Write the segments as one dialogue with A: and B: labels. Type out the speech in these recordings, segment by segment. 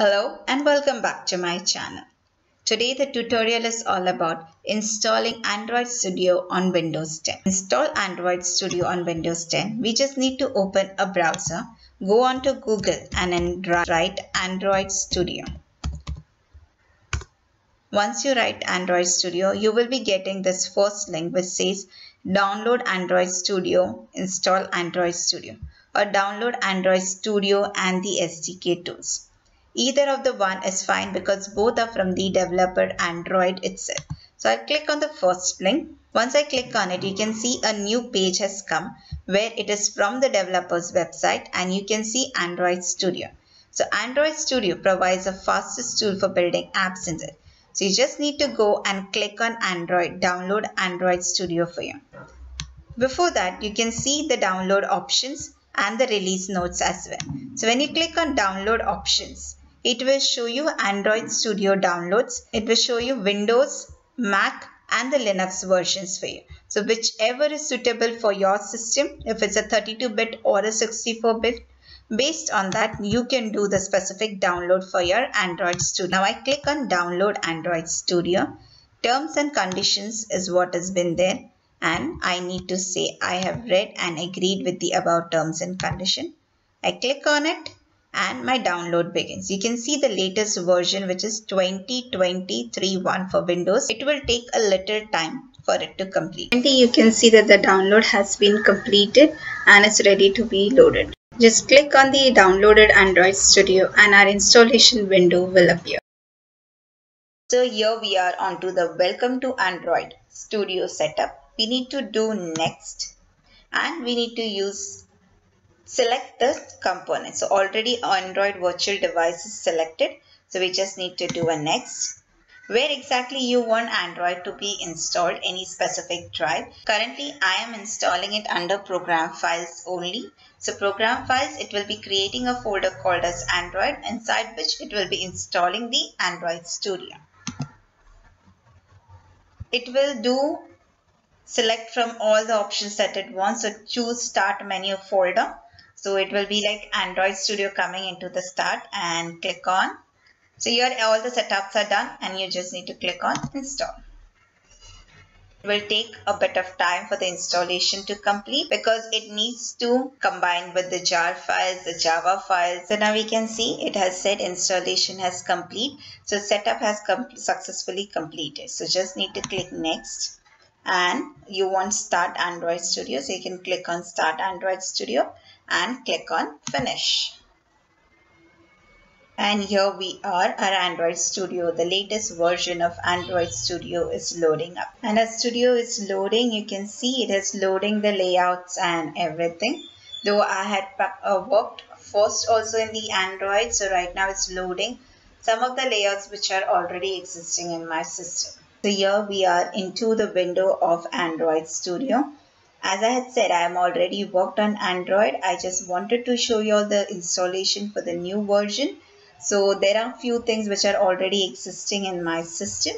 A: Hello and welcome back to my channel. Today the tutorial is all about installing Android Studio on Windows 10. Install Android Studio on Windows 10. We just need to open a browser, go on to Google and then write Android Studio. Once you write Android Studio, you will be getting this first link which says download Android Studio, install Android Studio or download Android Studio and the SDK tools. Either of the one is fine because both are from the developer Android itself. So I'll click on the first link. Once I click on it, you can see a new page has come where it is from the developer's website and you can see Android Studio. So Android Studio provides the fastest tool for building apps in it. So you just need to go and click on Android, download Android Studio for you. Before that, you can see the download options and the release notes as well. So when you click on download options, it will show you Android Studio downloads. It will show you Windows, Mac and the Linux versions for you. So whichever is suitable for your system, if it's a 32-bit or a 64-bit, based on that you can do the specific download for your Android Studio. Now I click on download Android Studio. Terms and conditions is what has been there and I need to say I have read and agreed with the above terms and condition. I click on it and my download begins. You can see the latest version which is 2023.1 for Windows. It will take a little time for it to complete. And you can see that the download has been completed and it's ready to be loaded. Just click on the downloaded Android Studio and our installation window will appear. So here we are onto the welcome to Android Studio setup. We need to do next and we need to use select the component. So already Android virtual device is selected. So we just need to do a next. Where exactly you want Android to be installed, any specific drive. Currently I am installing it under program files only. So program files, it will be creating a folder called as Android inside which it will be installing the Android Studio. It will do select from all the options that it wants. So choose start menu folder so it will be like Android Studio coming into the start and click on. So here all the setups are done and you just need to click on install. It will take a bit of time for the installation to complete because it needs to combine with the jar files, the Java files. So now we can see it has said installation has complete. So setup has com successfully completed. So just need to click next and you want start Android Studio. So you can click on start Android Studio and click on finish. And here we are, our Android Studio. The latest version of Android Studio is loading up. And as Studio is loading, you can see it is loading the layouts and everything. Though I had uh, worked first also in the Android, so right now it's loading some of the layouts which are already existing in my system. So here we are into the window of Android Studio. As I had said, I am already worked on Android. I just wanted to show you all the installation for the new version. So there are few things which are already existing in my system.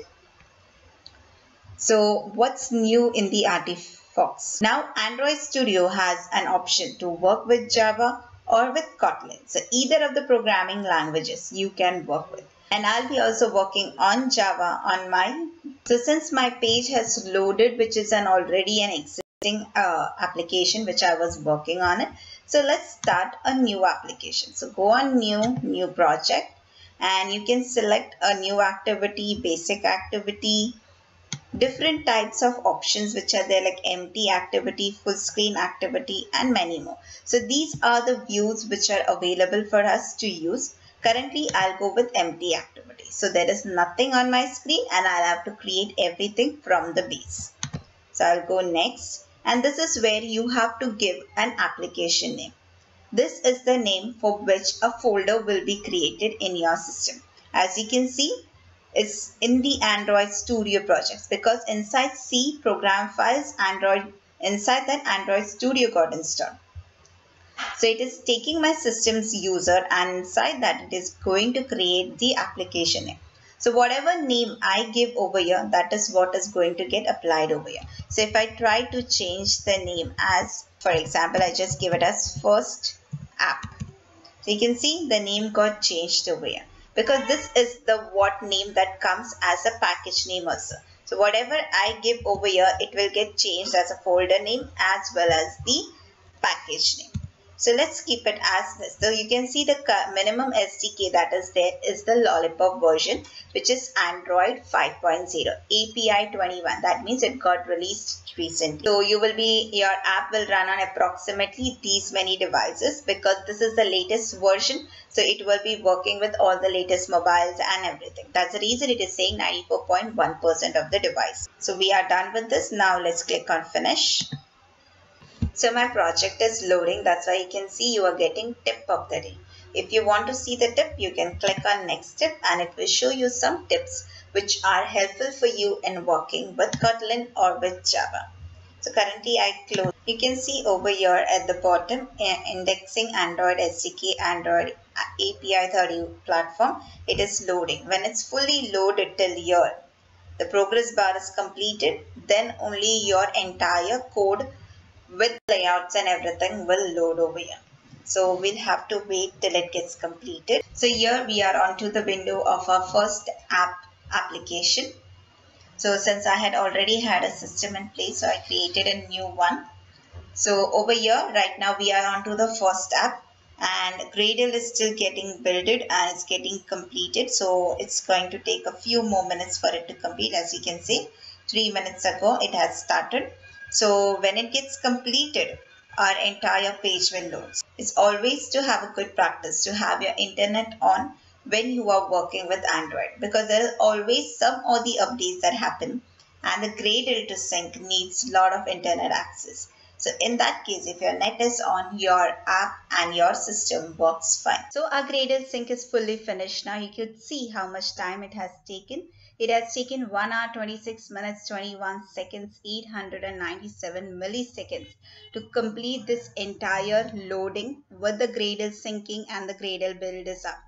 A: So what's new in the Arctic Fox? Now Android Studio has an option to work with Java or with Kotlin. So either of the programming languages you can work with. And I'll be also working on Java on my. So since my page has loaded, which is an already an existing uh, application which I was working on it. So let's start a new application. So go on new, new project and you can select a new activity, basic activity, different types of options which are there like empty activity, full screen activity and many more. So these are the views which are available for us to use. Currently I'll go with empty activity. So there is nothing on my screen and I'll have to create everything from the base. So I'll go next and this is where you have to give an application name. This is the name for which a folder will be created in your system. As you can see, it's in the Android Studio projects because inside C program files Android inside that Android Studio got installed. So it is taking my system's user and inside that it is going to create the application name. So whatever name I give over here, that is what is going to get applied over here. So if I try to change the name as, for example, I just give it as first app. So you can see the name got changed over here. because this is the what name that comes as a package name also. So whatever I give over here, it will get changed as a folder name as well as the package name. So let's keep it as this. So you can see the minimum SDK that is there is the Lollipop version which is Android 5.0 API 21. That means it got released recently. So you will be, your app will run on approximately these many devices because this is the latest version. So it will be working with all the latest mobiles and everything. That's the reason it is saying 94.1% of the device. So we are done with this. Now let's click on finish. So my project is loading. That's why you can see you are getting tip of the day. If you want to see the tip, you can click on next tip and it will show you some tips which are helpful for you in working with Kotlin or with Java. So currently I close. You can see over here at the bottom indexing Android SDK Android API 30 platform. It is loading. When it's fully loaded till here, the progress bar is completed. Then only your entire code with layouts and everything will load over here. So we'll have to wait till it gets completed. So here we are onto the window of our first app application. So since I had already had a system in place, so I created a new one. So over here, right now we are onto the first app and Gradle is still getting builded and it's getting completed. So it's going to take a few more minutes for it to complete. As you can see, three minutes ago it has started. So when it gets completed, our entire page will load. It's always to have a good practice to have your internet on when you are working with Android because there is always some or the updates that happen and the Gradle to sync needs a lot of internet access. So in that case, if your net is on, your app and your system works fine. So our Gradle sync is fully finished. Now you could see how much time it has taken. It has taken 1 hour 26 minutes 21 seconds 897 milliseconds to complete this entire loading with the Gradle syncing and the Gradle build is up.